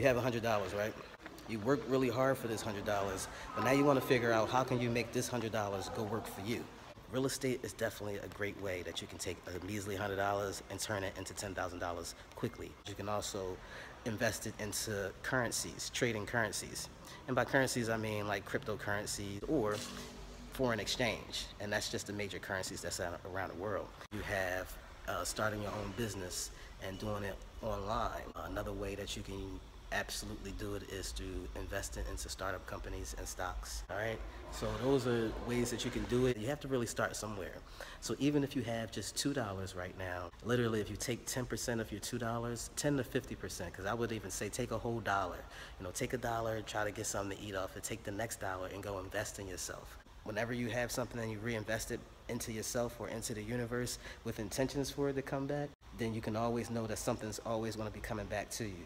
you have $100, right? You work really hard for this $100, but now you want to figure out how can you make this $100 go work for you. Real estate is definitely a great way that you can take a measly $100 and turn it into $10,000 quickly. You can also invest it into currencies, trading currencies. And by currencies, I mean like cryptocurrency or foreign exchange. And that's just the major currencies that's around the world. You have uh, starting your own business and doing it online. Another way that you can absolutely do it is to invest in, into startup companies and stocks. All right. So those are ways that you can do it. You have to really start somewhere. So even if you have just two dollars right now, literally, if you take 10% of your two dollars, 10 to 50%, because I would even say take a whole dollar. You know, take a dollar, try to get something to eat off it. Take the next dollar and go invest in yourself. Whenever you have something and you reinvest it into yourself or into the universe with intentions for it to come back, then you can always know that something's always going to be coming back to you.